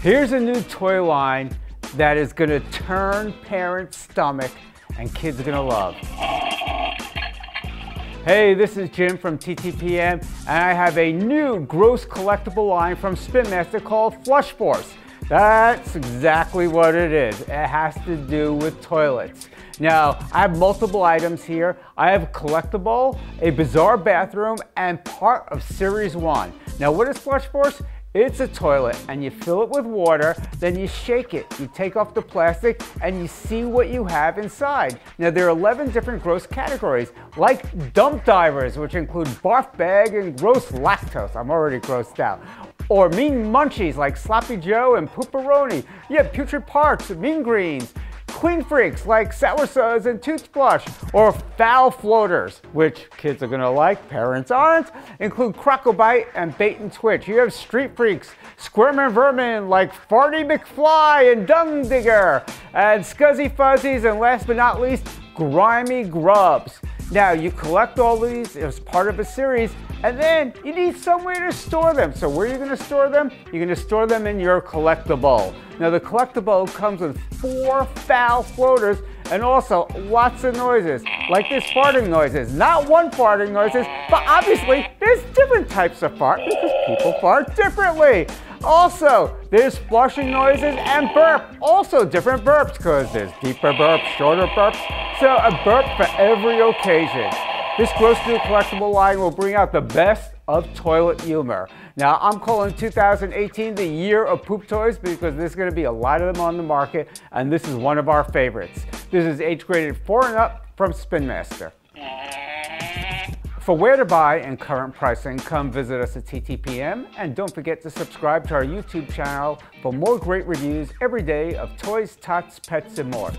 Here's a new toy line that is gonna turn parents' stomach and kids are gonna love. Hey, this is Jim from TTPM, and I have a new gross collectible line from Spin Master called Flush Force. That's exactly what it is. It has to do with toilets. Now, I have multiple items here. I have a Collect A Bowl, a bizarre bathroom, and part of Series 1. Now, what is Flush Force? It's a toilet and you fill it with water, then you shake it. You take off the plastic and you see what you have inside. Now there are 11 different gross categories, like dump divers, which include barf bag and gross lactose. I'm already grossed out. Or mean munchies like Sloppy Joe and Pooperoni. You have putrid parts, mean greens, clean freaks like sour suds and toothbrush, or foul floaters, which kids are gonna like, parents aren't, include Crocobite and Bait and Twitch. You have street freaks, squirming vermin like Farty McFly and Dung Digger, and Scuzzy Fuzzies, and last but not least, Grimy Grubs. Now, you collect all these as part of a series, and then you need somewhere to store them. So where are you gonna store them? You're gonna store them in your Collect A Bowl. Now the Collect A Bowl comes with four foul floaters and also lots of noises, like this farting noises. Not one farting noises, but obviously there's different types of fart because people fart differently. Also, there's flushing noises and burp. Also different burps because there's deeper burps, shorter burps. So a burp for every occasion. This gross new collectible line will bring out the best of toilet humor. Now, I'm calling 2018 the year of poop toys because there's gonna be a lot of them on the market, and this is one of our favorites. This is age graded four and up from Spin Master. For where to buy and current pricing, come visit us at TTPM and don't forget to subscribe to our YouTube channel for more great reviews every day of toys, tots, pets, and more.